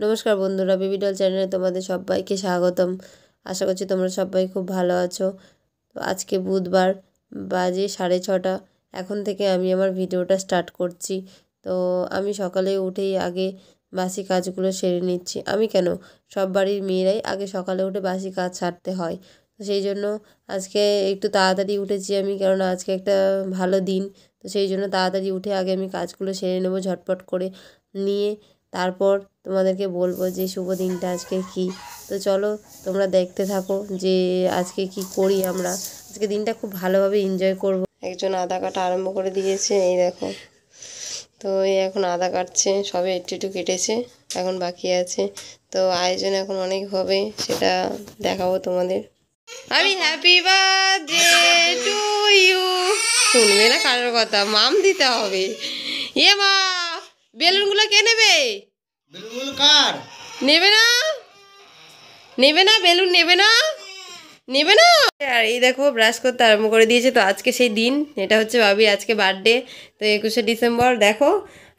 নমস্কার বন্ধুরা baby doll চ্যানেলে তোমাদের সবাইকে স্বাগতম। আশা করছি তোমরা সবাই খুব ভালো আছো। তো আজকে বুধবার বাজে সাড়ে ছটা। এখন থেকে আমি আমার ভিডিওটা স্টার্ট করছি। তো আমি সকালে উঠেই আগে বাসি কাজগুলো সেরে নিচ্ছি। আমি কেন? সব বাড়ির মেয়েরাই আগে সকালে উঠে বাসি কাজ সারতে হয়। তো সেই জন্য আজকে একটু তাড়াতাড়ি উঠেছি আমি, কেননা আজকে একটা ভালো দিন। তো সেই জন্য তাড়াতাড়ি উঠে আগে আমি কাজগুলো সেরে নেব ঝটপট করে। নিয়ে তারপর তোমাদেরকে বলব যে শুভ দিনটা আজকে কি? তো চলো তোমরা দেখতে থাকো যে আজকে কি করি আমরা। আজকে দিনটা খুব ভালোভাবে এনজয় করব। একজন আদা কাটা আরম্ভ করে দিয়েছে, এই দেখো। তো এই এখন আদা কাটছে, সবে একটু একটু কেটেছে, এখন বাকি আছে। তো আয়োজন এখন অনেক হবে, সেটা দেখাবো তোমাদের। আমি হ্যাপি বার্থডে টু ইউ শুনবে না কারোর কথা মাম দিতে হবে। এ মা বেলুনগুলো কে নেবে? বেলুন কার? নেবে না? নেবে না? বেলুন নেবে না? নেবে না? আর এই দেখো ব্রাশ করতে আরম্ভ করে দিয়েছে। তো আজকে সেই দিন। এটা হচ্ছে ভাবির আজকে বার্থডে তো একুশে ডিসেম্বর। দেখো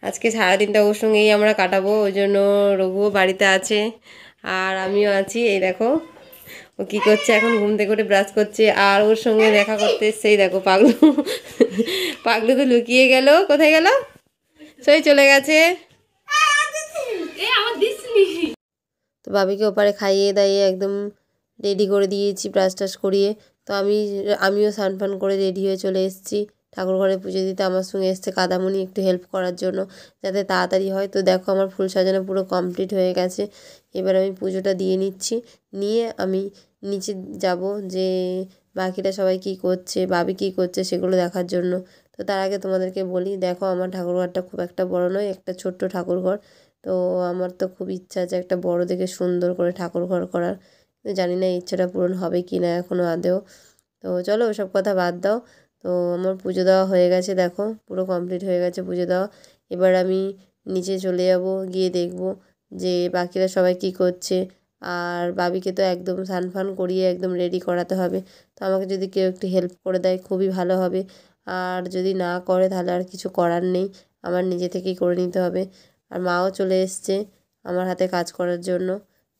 আজকে সারাদিনটা ওর সঙ্গেই আমরা কাটাবো। ওই জন্য রঘুও বাড়িতে আছে আর আমিও আছি। এই দেখো ও কী করছে এখন? ঘুম থেকে উঠে ব্রাশ করছে। আর ওর সঙ্গে দেখা করতে এসছেই দেখো পাগলু। পাগলু তো লুকিয়ে গেল। কোথায় গেল? সই চলে গেছে। তো বাবিকে ওপারে খাইয়ে দাইয়ে একদম রেডি করে দিয়েছি ব্রাশ টাশ করিয়ে। তো আমি আমিও স্নান ফান করে রেডি হয়ে চলে এসেছি। ঠাকুর ঘরে পুজো দিতে আমার সঙ্গে এসছে কাদামণি একটু হেল্প করার জন্য যাতে তাড়াতাড়ি হয়। তো দেখো আমার ফুল সাজানো পুরো কমপ্লিট হয়ে গেছে। এবার আমি পুজোটা দিয়ে নিচ্ছি। নিয়ে আমি নিচে যাব যে বাকিরা সবাই কী করছে বাবি কী করছে সেগুলো দেখার জন্য। তো তার আগে তোমাদেরকে বলি, দেখো আমার ঠাকুরঘরটা খুব একটা বড় নয়, একটা ছোট্ট ঠাকুরঘর। তো আমার তো খুব ইচ্ছা আছে একটা বড় দেখে সুন্দর করে ঠাকুর ঘর করার জানি না ইচ্ছাটা পূরণ হবে কি না এখনও আদেও তো চলো ওসব কথা বাদ দাও। তো আমার পুজো দেওয়া হয়ে গেছে, দেখো, পুরো কমপ্লিট হয়ে গেছে পুজো দেওয়া। এবার আমি নিচে চলে যাব, গিয়ে দেখব যে বাকিরা সবাই কী করছে। আর বাবিকে তো একদম স্নান ফান করিয়ে একদম রেডি করাতে হবে। তো আমাকে যদি কেউ একটু হেল্প করে দেয়, খুবই ভালো হবে। আর যদি না করে তাহলে আর কিছু করার নেই। আমার নিজে থেকেই করে নিতে হবে। আর মাও চলে এসছে আমার হাতে কাজ করার জন্য।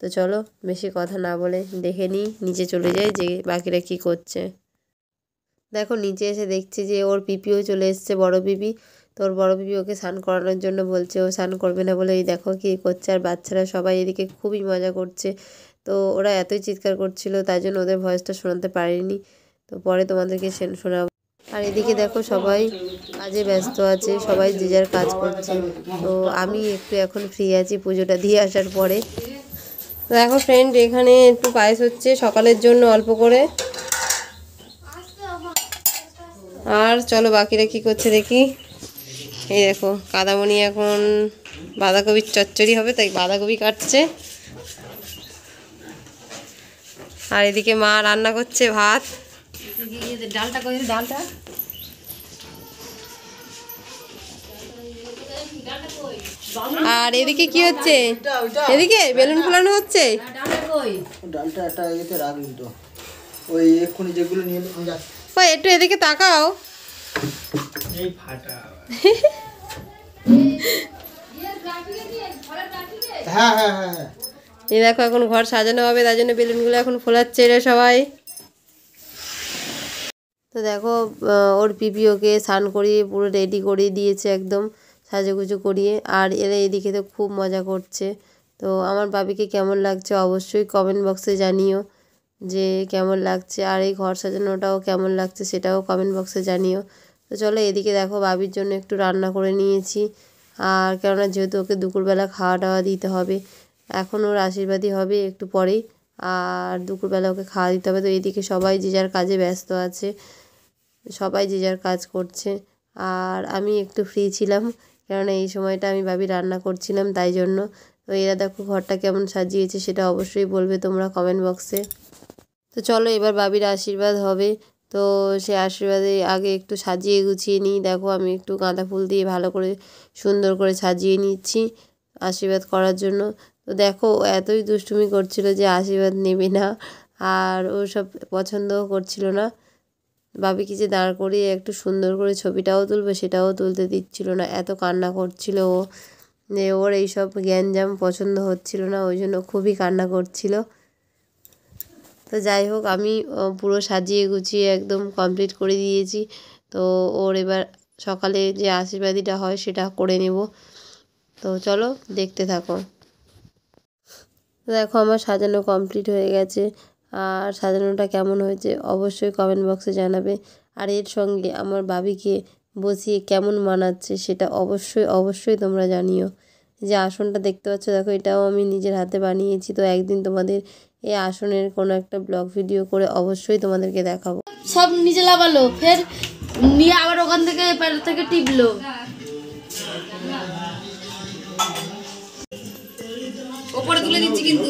তো চলো বেশি কথা না বলে দেখে নিই নিচে চলে যাই যে বাকিরা কী করছে। দেখো নিচে এসে দেখছি যে ওর পিপিও চলে এসছে, বড় পিপি। তো ওর বড় পিপি ওকে স্নান করানোর জন্য বলছে, ও স্নান করবে না বলে এই দেখো কী করছে। আর বাচ্চারা সবাই এদিকে খুবই মজা করছে। তো ওরা এতই চিৎকার করছিল, তাই জন্য ওদের ভয়েসটা শোনাতে পারিনি। তো পরে তোমাদেরকে শোনাবো। আর এদিকে দেখো সবাই কাজে ব্যস্ত আছে, সবাই যে যার কাজ করছে। তো আমি একটু এখন ফ্রি আছি পুজোটা দিয়ে আসার পরে। দেখো ফ্রেন্ড এখানে একটু পায়েস হচ্ছে, সকালের জন্য অল্প করে। আর চলো বাকিরা কি করছে দেখি। এই দেখো, কাদামণি এখন বাঁধাকপির চচ্চড়ি হবে, তাই বাঁধাকপি কাটছে। আর এদিকে মা রান্না করছে ভাত। ডালটা কই ডালটা? আর এদিকে কি হচ্ছে? এদিকে বেলুন ফোলানো হচ্ছে? ডালটা একটা ইয়েতে রাখলি তো ওই এক্ষুনি যেগুলো নিয়ে ওই একটু এদিকে তাকাও। হ্যাঁ হ্যাঁ হ্যাঁ হ্যাঁ। এই দেখো এখন ঘর সাজানো হবে তার জন্য বেলুনগুলো এখন ফোলাচ্ছে এরা সবাই। তো দেখো ওর পিপি ওকে স্নান করিয়ে পুরো রেডি করিয়ে দিয়েছে একদম, সাজুগুজু করিয়ে। আর এরা এদিকে তো খুব মজা করছে। তো আমার বাবিকে কেমন লাগছে অবশ্যই কমেন্ট বক্সে জানিও যে কেমন লাগছে, আর এই ঘর সাজানোটাও কেমন লাগছে সেটাও কমেন্ট বক্সে জানিও। তো চলো এদিকে দেখো, বাবির জন্য একটু রান্না করে নিয়েছি। আর কেননা যেহেতু ওকে দুপুরবেলা খাওয়া টাওয়া দিতে হবে, এখন ওর আশীর্বাদই হবে একটু পরেই। আর দুপুরবেলা ওকে খাওয়া দিতে হবে। তো এদিকে সবাই যে যার কাজে ব্যস্ত আছে সবাই যে যার কাজ করছে। আর আমি একটু ফ্রি ছিলাম, কেননা এই সময়টা আমি ভাবি রান্না করছিলাম, তাই জন্য। তো এরা দেখো ঘরটা কেমন সাজিয়েছে, সেটা অবশ্যই বলবে তোমরা কমেন্ট বক্সে তো চলো, এবার বাবির আশীর্বাদ হবে। তো সে আশীর্বাদে আগে একটু সাজিয়ে গুছিয়ে নিই। দেখো, আমি একটু গাঁদা ফুল দিয়ে ভালো করে, সুন্দর করে সাজিয়ে নিচ্ছি আশীর্বাদ করার জন্য। তো দেখো, এতই দুষ্টুমি করছিল যে আশীর্বাদ নেবে না, আর ও সব পছন্দও করছিল না। বাবিকে যে দাঁড় করিয়ে একটু সুন্দর করে ছবিটাও তুলবে সেটাও তুলতে দিচ্ছিল না। এত কান্না করছিল ও। যে ওর এইসব জ্ঞানজাম পছন্দ হচ্ছিল না, ওই জন্য খুবই কান্না করছিল। তো যাই হোক, আমি পুরো সাজিয়ে গুছিয়ে একদম কমপ্লিট করে দিয়েছি। তো ওর এবার সকালে যে আশীর্বাদীটা হয় সেটা করে নেব। তো চলো, দেখতে থাকো। দেখো, আমার সাজানো কমপ্লিট হয়ে গেছে। আর সাজানোটা কেমন হয়েছে অবশ্যই কমেন্ট বক্সে জানাবে। আর এর সঙ্গে আমার বাবিকে বসিয়ে কেমন মানাচ্ছে সেটা অবশ্যই অবশ্যই তোমরা জানিও। যে আসনটা দেখতে পাচ্ছ দেখো এটাও আমি নিজের হাতে বানিয়েছি। তো একদিন তোমাদের এই আসনের কোনো একটা ব্লগ ভিডিও করে অবশ্যই তোমাদেরকে দেখাবো। সব নিজে লাগালো ফের নিয়ে আবার ওখান থেকে এপার থেকে টিপলো। ওপরে তুলে দিচ্ছি কিন্তু।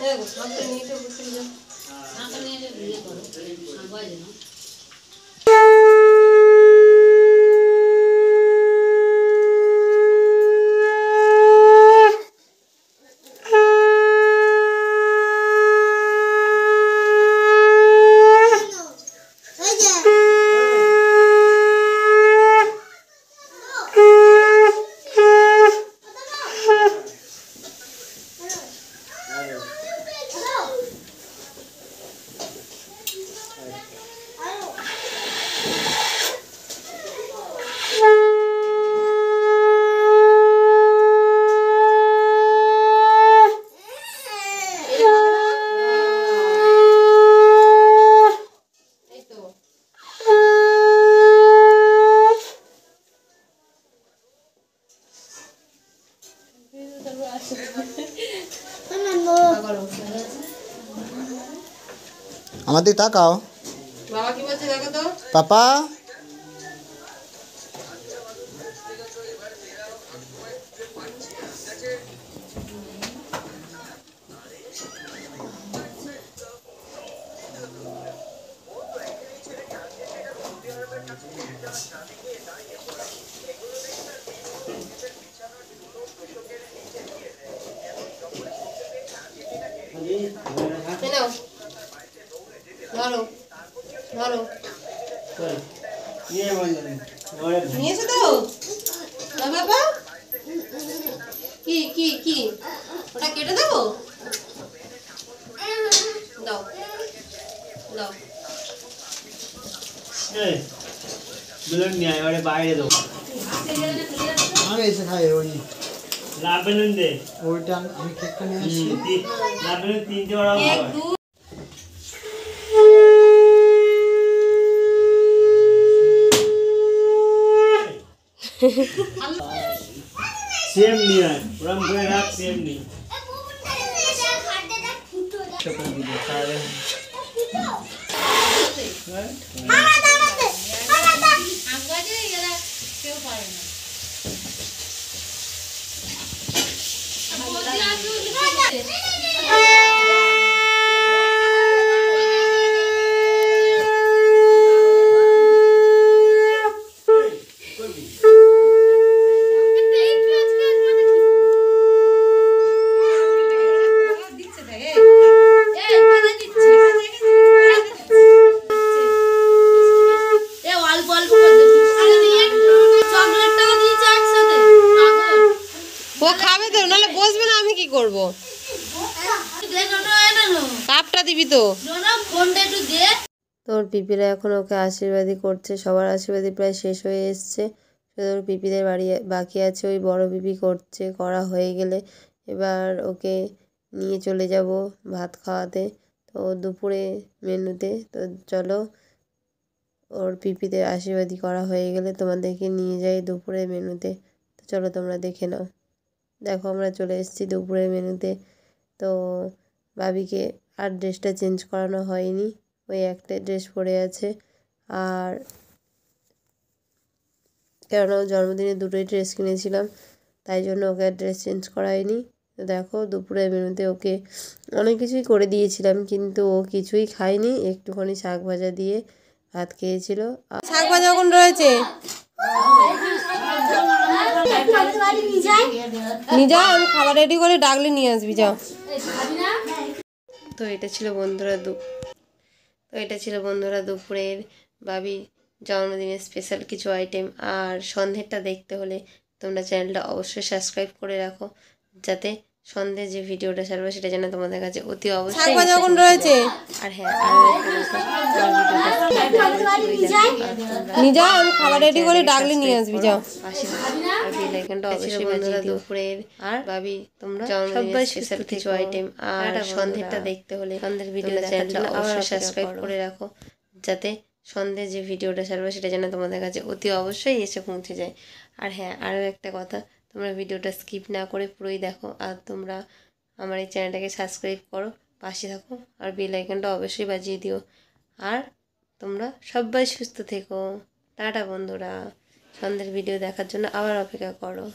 মাঝখানে নিয়ে যে ইয়ে করো আগুয়া যেন আমার দিকে তাকাও বাবা কি বলছে দেখো তো পাপা নাও ধরো ধরো নিয়েছো তো না বাবা কি কি কি ওটা কেটে দেবো দাও দাও বেলুন নিয়ে আয়, এবারে বাইরে দেবো আমি এসে খাই ওই। লাভ বেলুন দে। ওইটা আমি কেকটা নিয়ে হুম, লাভ বেলুন তিনটে বড় এক সেম নিয়ে ওরম করে রাখ সেম নি এ অল্প অল্প করে দিচ্ছি। আরে নিয়ে চকলেটটাও দিয়েছে একসাথে পাগল ও খাবে তো নাহলে বসবে না আমি কি করব দে নোনো এ নোনো কাপটা দিবি তো? তোর পিপিরা এখন ওকে আশীর্বাদই করছে সবার আশীর্বাদই প্রায় শেষ হয়ে এসছে। ওর পিপিদের বাড়ি বাকি আছে ওই বড় পিপি করছে করা হয়ে গেলে। এবার ওকে নিয়ে চলে যাব ভাত খাওয়াতে। তো দুপুরে মেনুতে তো চলো। ওর পিপিদের আশীর্বাদই করা হয়ে গেলে তোমাদেরকে নিয়ে যাই দুপুরের মেনুতে। তো চলো তোমরা দেখে নাও। দেখো আমরা চলে এসেছি দুপুরের মেনুতে। তো বাবিকে আর ড্রেসটা চেঞ্জ করানো হয়নি। ওই একটা ড্রেস পরে আছে। আর কেননা জন্মদিনে দুটোই ড্রেস কিনেছিলাম, তাই জন্য ওকে আর ড্রেস চেঞ্জ করায়নি তো দেখো, দুপুরের মেনুতে ওকে অনেক কিছুই করে দিয়েছিলাম, কিন্তু ও কিছুই খায়নি। একটুখানি শাক ভাজা দিয়ে ভাত খেয়েছিল। শাক ভাজা এখন রয়েছে? যা আমি খাবার রেডি করে ডাকলে নিয়ে আসবি, যাও। তো এটা ছিল বন্ধুরা দু, তো এটা ছিল বন্ধুরা দুপুরের বাবি জন্মদিনের স্পেশাল কিছু আইটেম আর সন্ধ্যেরটা দেখতে হলে তোমরা চ্যানেলটা অবশ্যই সাবস্ক্রাইব করে রাখো, যাতে সন্ধ্যে যে ভিডিওটা ছাড়বে সেটা যেন তোমাদের কাছে অতি অবশ্যই যখন রয়েছে আর হ্যাঁ আরও আমি খাবার রেডি করে ডাকলে নিয়ে আসবি যাও আর দুপুরের আর ভাবি তোমরা সবাই স্পেশাল কিছু আইটেম আর দেখতে হলে ভিডিও চ্যানেলটা অবশ্যই সাবস্ক্রাইব করে রাখো যাতে সন্ধ্যে যে ভিডিওটা ছাড়বে সেটা যেন তোমাদের কাছে অতি অবশ্যই এসে পৌঁছে যায় আর হ্যাঁ আরও একটা কথা তোমরা ভিডিওটা স্কিপ না করে পুরোই দেখো আর তোমরা আমার এই চ্যানেলটাকে সাবস্ক্রাইব করো, পাশে থাকো আর বেল আইকনটা অবশ্যই বাজিয়ে দিও। আর তোমরা সবাই সুস্থ থেকো। টাটা বন্ধুরা। সন্ধ্যের ভিডিও দেখার জন্য আবার অপেক্ষা করো।